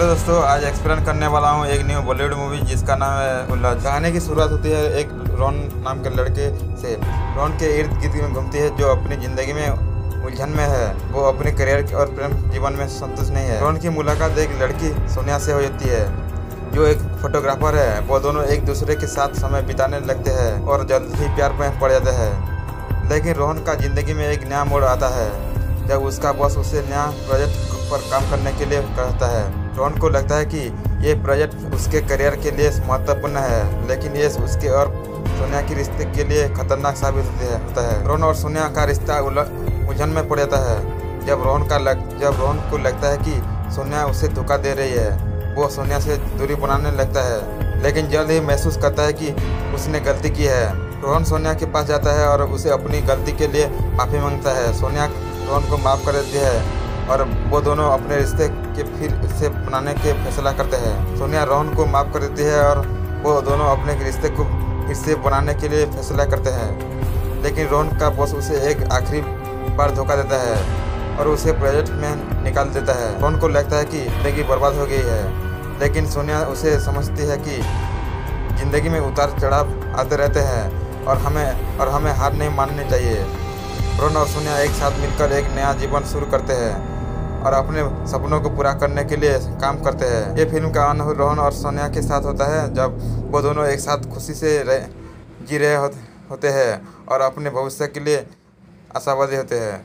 Hello दोस्तों, आज explain करने वाला हूँ एक न्यू बॉलीवुड मूवी जिसका नाम है उल्लास। कहानी की शुरुआत होती है एक रोन नाम के लड़के से। रोन के इर्द गिर्द में घूमती है जो अपनी ज़िंदगी में उलझन में है। वो अपने करियर और प्रेम जीवन में संतुष्ट नहीं है। रोन की मुलाकात एक लड़की, सोनिया से हो जाती है, जो एक फोटोग्राफर है। वो दोनों एक दूसरे के साथ समय बिताने लगते हैं और जल्द ही प्यार में पड़ जाते हैं। लेकिन रोहन का ज़िंदगी में एक नया मोड़ आता है, जब उसका बॉस उसे नया प्रोजेक्ट पर काम करने के लिए कहता है। रोहन को लगता है कि ये प्रोजेक्ट उसके करियर के लिए महत्वपूर्ण है, लेकिन ये उसके और सोनिया के रिश्ते के लिए खतरनाक साबित होता है रोहन और सोनिया का रिश्ता उलझन में पड़ जाता है। जब रोहन का लग, जब रोहन को लगता है कि सोनिया उसे धोखा दे रही है, वो सोनिया से दूरी बनाने लगता है। लेकिन जल्द ही महसूस करता है कि उसने गलती की है। रोहन सोनिया के पास जाता है और उसे अपनी गलती के लिए माफ़ी माँगता है। सोनिया रोहन को माफ़ कर देती है। और वो दोनों अपने रिश्ते के फिर से बनाने के फैसला करते हैं। सोनिया रोहन को माफ़ कर देती है और वो दोनों अपने रिश्ते को फिर से बनाने के लिए फैसला करते हैं। लेकिन रोहन का बॉस उसे एक आखिरी बार धोखा देता है और उसे प्रोजेक्ट में निकाल देता है। रोहन को लगता है कि ज़िंदगी बर्बाद हो गई है, लेकिन सोनिया उसे समझती है कि ज़िंदगी में उतार चढ़ाव आते रहते हैं और हमें और हमें हार नहीं माननी चाहिए। रोहन और सोनिया एक साथ मिलकर एक नया जीवन शुरू करते हैं और अपने सपनों को पूरा करने के लिए काम करते हैं। ये फ़िल्म का अनुभव रोहन और सोनिया के साथ होता है, जब वो दोनों एक साथ खुशी से रह, जी रहे होते हैं और अपने भविष्य के लिए आशावादी होते हैं।